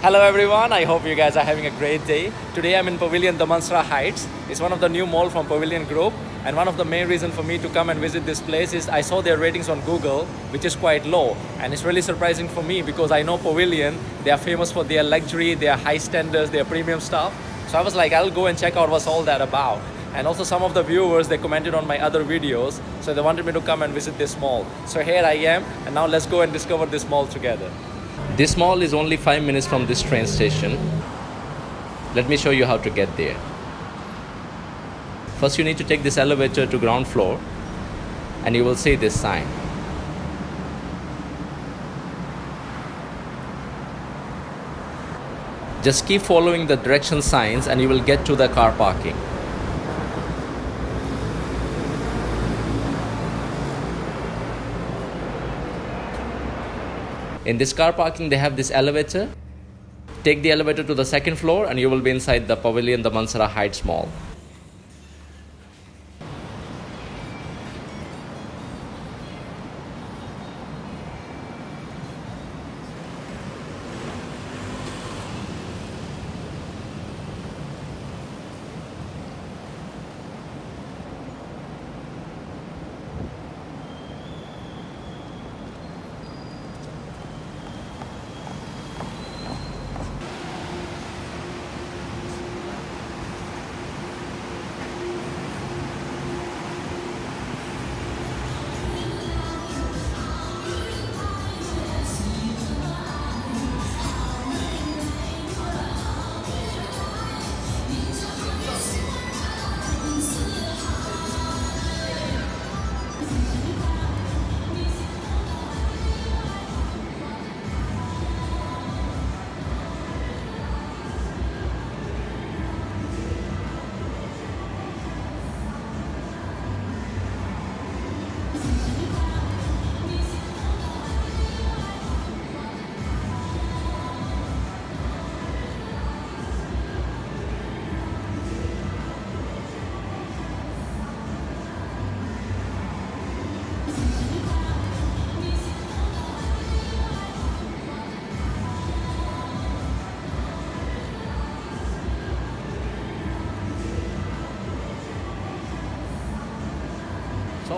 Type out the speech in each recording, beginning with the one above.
Hello everyone, I hope you guys are having a great day. Today I'm in Pavilion Damansara Heights. It's one of the new mall from Pavilion Group and one of the main reason for me to come and visit this place is I saw their ratings on Google which is quite low and it's really surprising for me because I know Pavilion, they are famous for their luxury, their high standards, their premium stuff. So I was like, I'll go and check out what's all that about. And also some of the viewers, they commented on my other videos, so they wanted me to come and visit this mall. So here I am, and now let's go and discover this mall together. This mall is only 5 minutes from this train station. Let me show you how to get there. First you need to take this elevator to ground floor and you will see this sign. Just keep following the direction signs and you will get to the car parking. In this car parking, they have this elevator. Take the elevator to the second floor, and you will be inside the pavilion, Damansara Heights Mall.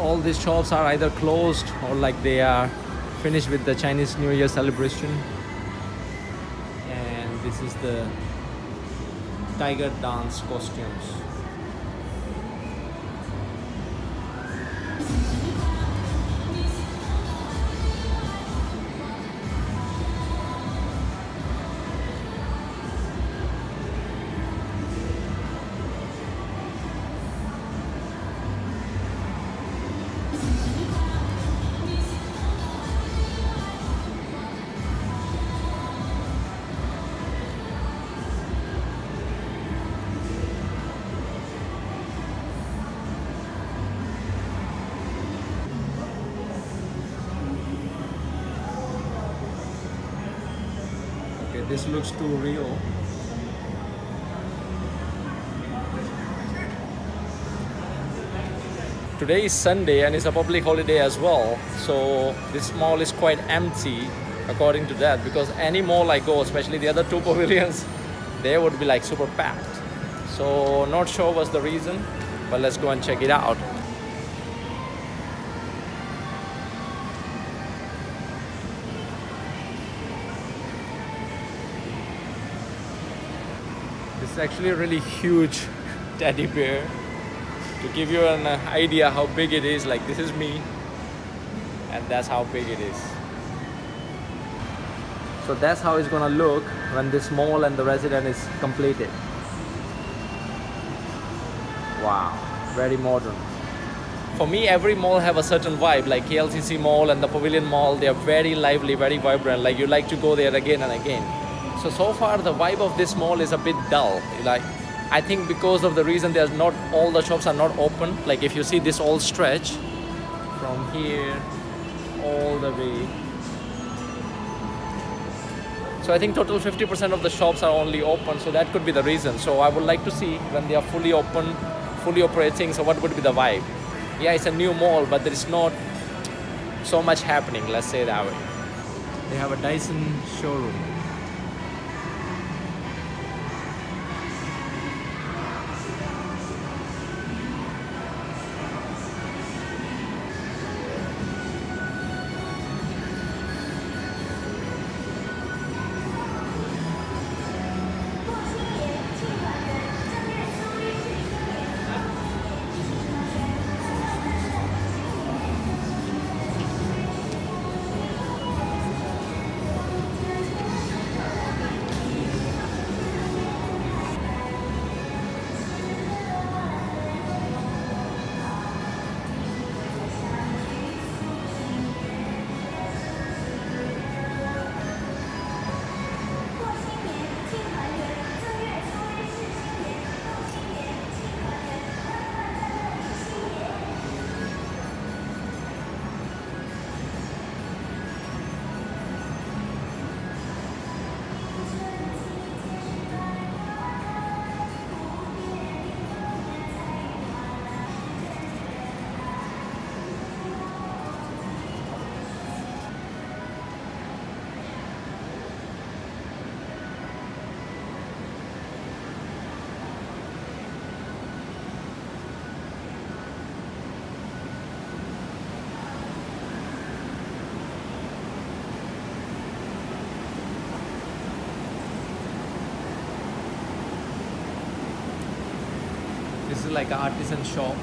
All these shops are either closed or like they are finished with the Chinese New Year celebration. And this is the tiger dance costumes. This looks too real. Today is Sunday and it's a public holiday as well. So this mall is quite empty according to that because any mall I go, especially the other two pavilions, they would be like super packed. So not sure what's the reason, but let's go and check it out. Is actually a really huge teddy bear. To give you an idea how big it is, like this is me, and that's how big it is. So that's how it's gonna look when this mall and the resident is completed. Wow, very modern. For me, every mall have a certain vibe. Like KLCC Mall and the Pavilion Mall, they are very lively, very vibrant. Like you like to go there again and again. So so far, the vibe of this mall is a bit dull. Like I think because of the reason there's not all the shops are not open. Like if you see this all stretch from here all the way. So I think total 50% of the shops are only open. So that could be the reason. So I would like to see when they are fully open, fully operating. So what would be the vibe? Yeah, it's a new mall, but there is not so much happening. Let's say that way. They have a Dyson showroom. Like an artisan shop.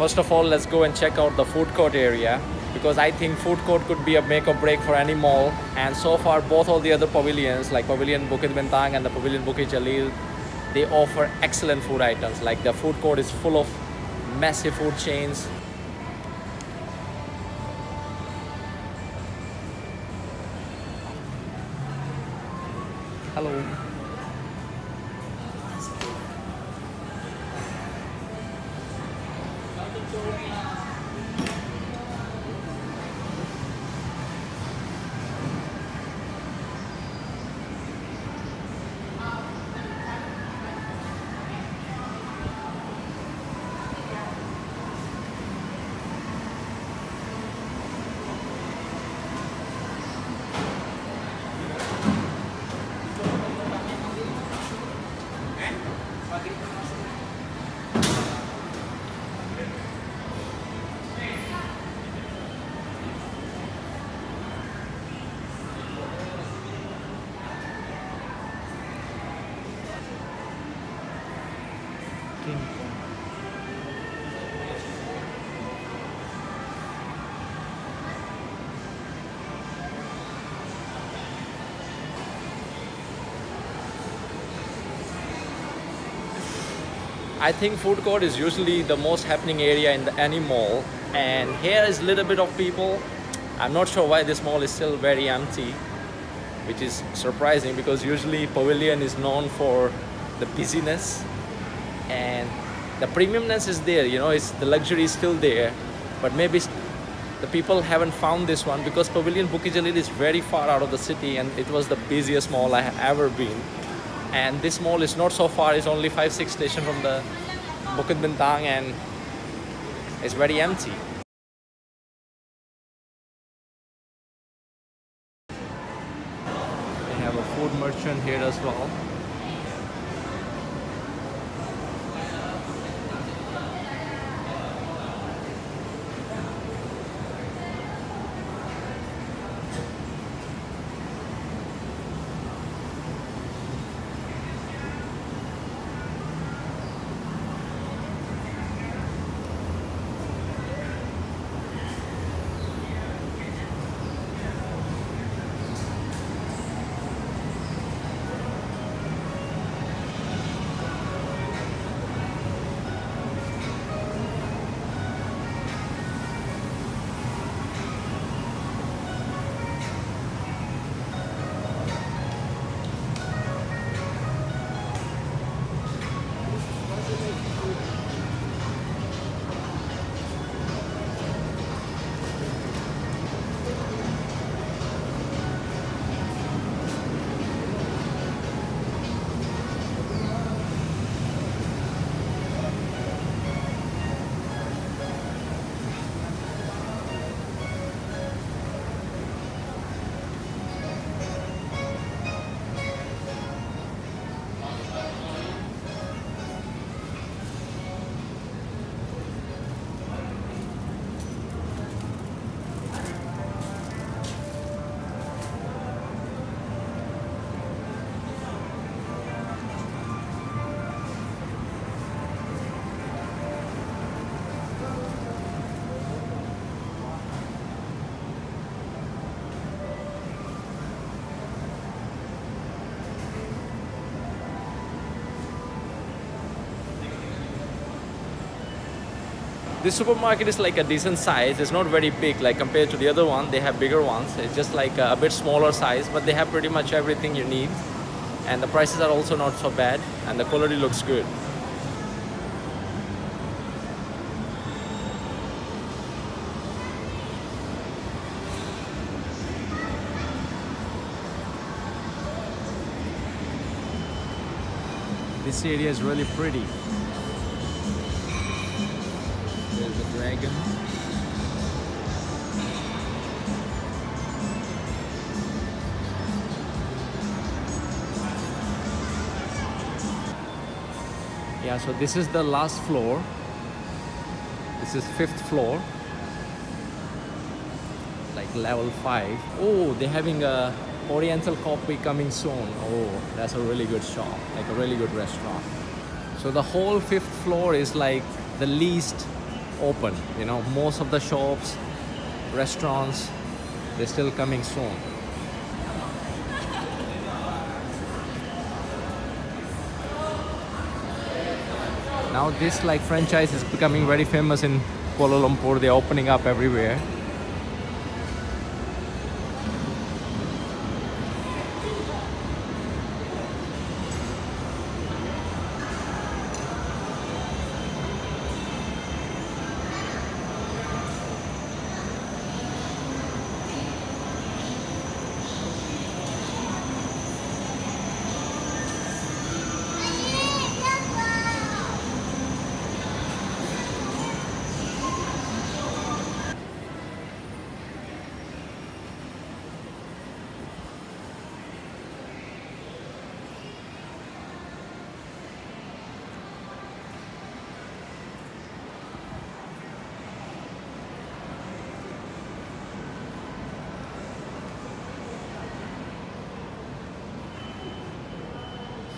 First of all, let's go and check out the food court area because I think food court could be a make or break for any mall. And so far, both all the other pavilions like Pavilion Bukit Bintang and the Pavilion Bukit Jalil, they offer excellent food items. Like the food court is full of massive food chains. Hello. King I think food court is usually the most happening area in the any mall. And here is a little bit of people. I'm not sure why this mall is still very empty which is surprising because usually Pavilion is known for the busyness. And the premiumness is there you know it's the luxury is still there. But maybe the people haven't found this one because Pavilion Bukit Jalil is very far out of the city and it was the busiest mall I have ever been and this mall is not so far it's only 5-6 stations from the Bukit Bintang and it's very empty. They have a food merchant here as well This supermarket is like a decent size. It's not very big like compared to the other one. They have bigger ones. It's just like a, a bit smaller size, but they have pretty much everything you need. And the prices are also not so bad and the quality looks good. This area is really pretty. So this is the last floor. This is fifth floor. Like level five. Oh, they're having a Oriental coffee coming soon. Oh, that's a really good shop, like a really good restaurant. So the whole fifth floor is like the least open. You know, most of the shops, restaurants, they're still coming soon. Now this like franchise is becoming very famous in Kuala Lumpur. They're opening up everywhere.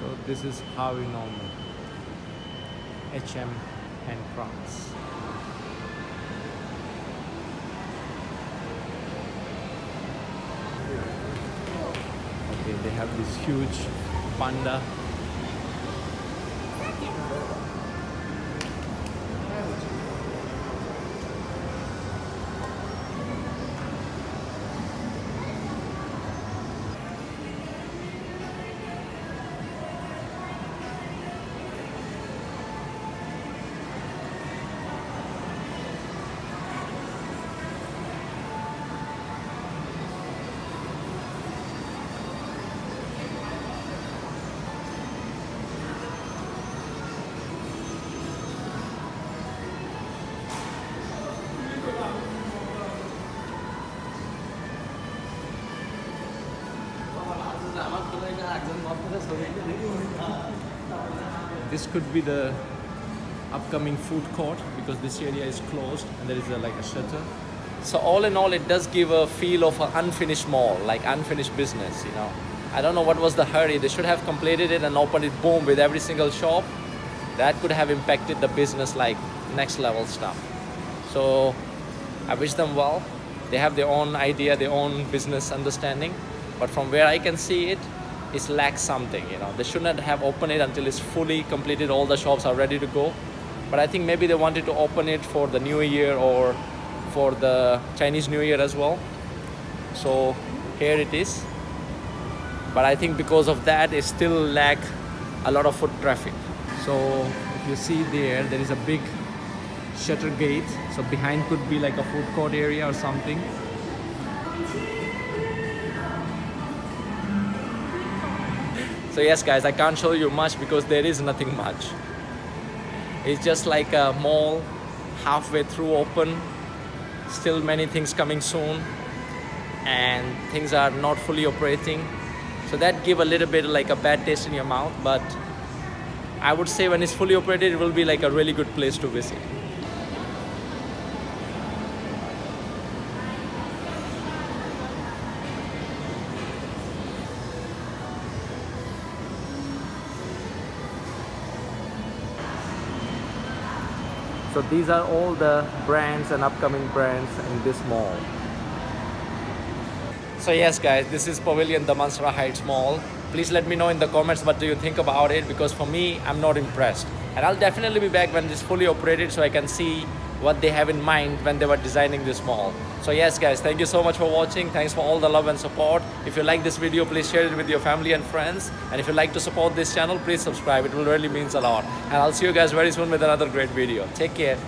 So this is Harvey Norman, HM and Crocs. Okay, they have this huge panda. This could be the upcoming food court because this area is closed and there is a, like a shutter. So all in all, it does give a feel of an unfinished mall, like unfinished business, you know. I don't know what was the hurry. They should have completed it and opened it boom with every single shop. That could have impacted the business like next level stuff. So I wish them well. They have their own idea, their own business understanding. But from where I can see it, it lacks something, you know. They shouldn't have opened it until it's fully completed, all the shops are ready to go. But I think maybe they wanted to open it for the new year or for the Chinese New Year as well. So here it is. But I think because of that, it still lack a lot of foot traffic. So if you see there, there is a big shutter gate. So behind could be like a food court area or something. So yes guys, I can't show you much because there is nothing much. It's just like a mall halfway through open. Still many things coming soon and things are not fully operating. So that give a little bit like a bad taste in your mouth, but I would say when it's fully operated, it will be like a really good place to visit. So these are all the brands and upcoming brands in this mall. So yes guys, this is Pavilion Damansara Heights Mall. Please let me know in the comments what do you think about it because for me, I'm not impressed. And I'll definitely be back when it's fully operated so I can see what they have in mind when they were designing this mall. So yes guys, thank you so much for watching. Thanks for all the love and support. If you like this video, please share it with your family and friends. And if you like to support this channel, please subscribe. It will really means a lot. And I'll see you guys very soon with another great video. Take care.